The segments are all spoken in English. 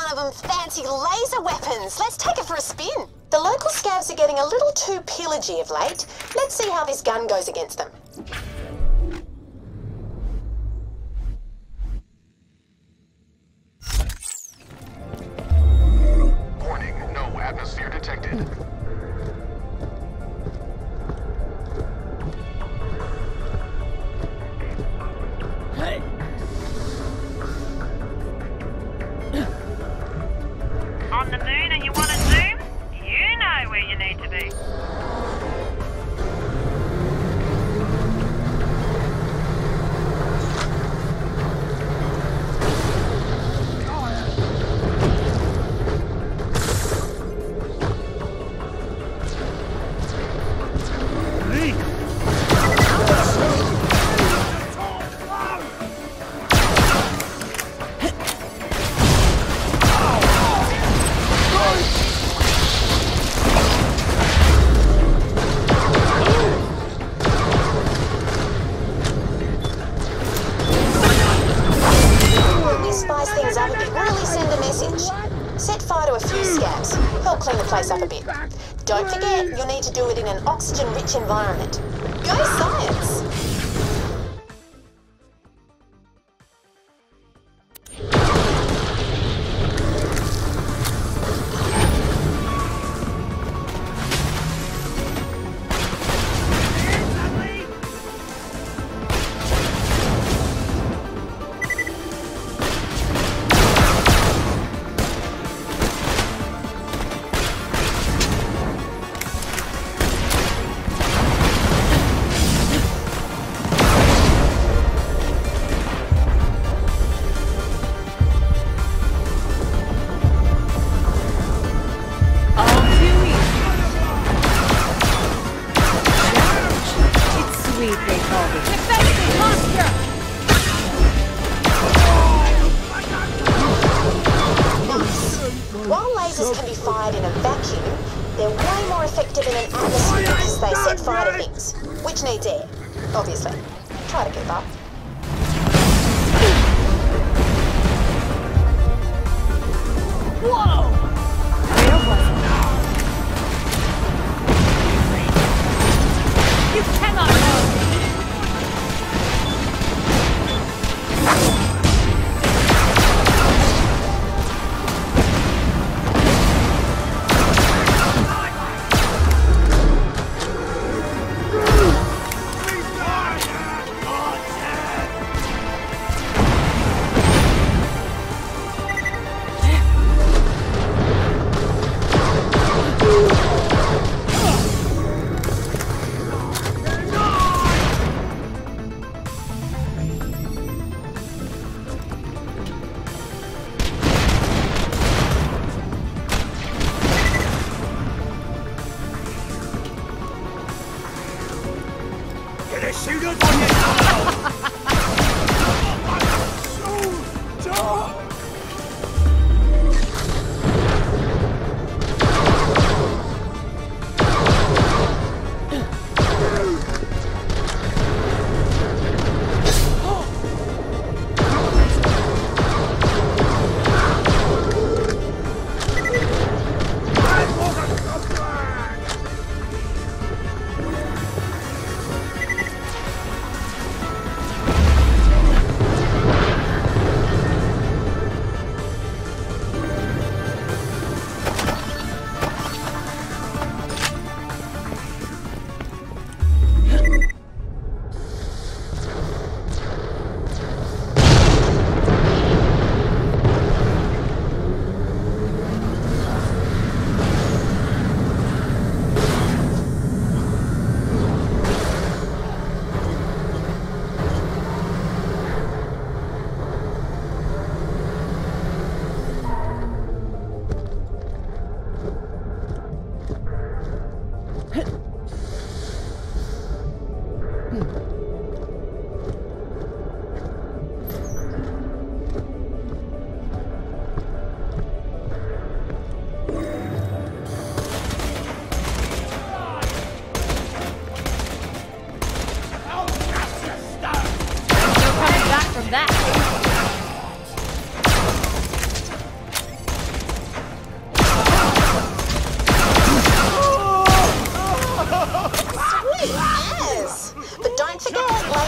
some fancy laser weapons. Let's take it for a spin. The local scavs are getting a little too pillagey of late. Let's see how this gun goes against them. A message. Set fire to a few scavs. Help clean the place up a bit. Don't forget, you'll need to do it in an oxygen-rich environment. Go science! Can be fired in a vacuum, they're way more effective in an atmosphere because they set fire to things, which needs air, obviously. Try to keep up.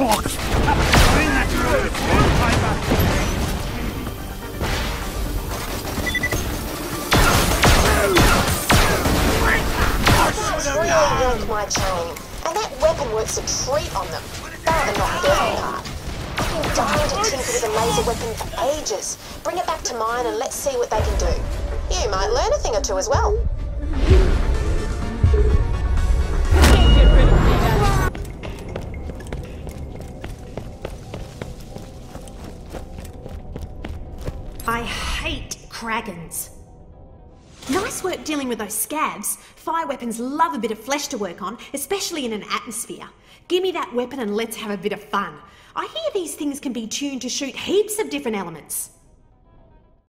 cork! Bring that my chain, and that weapon works a treat on them. Rather not their part. I've been dying to tinker with a laser weapon for ages. Bring it back to mine and let's see what they can do. You might learn a thing or two as well. I hate Kraggons. Nice work dealing with those scavs. Fire weapons love a bit of flesh to work on, especially in an atmosphere. Give me that weapon and let's have a bit of fun. I hear these things can be tuned to shoot heaps of different elements.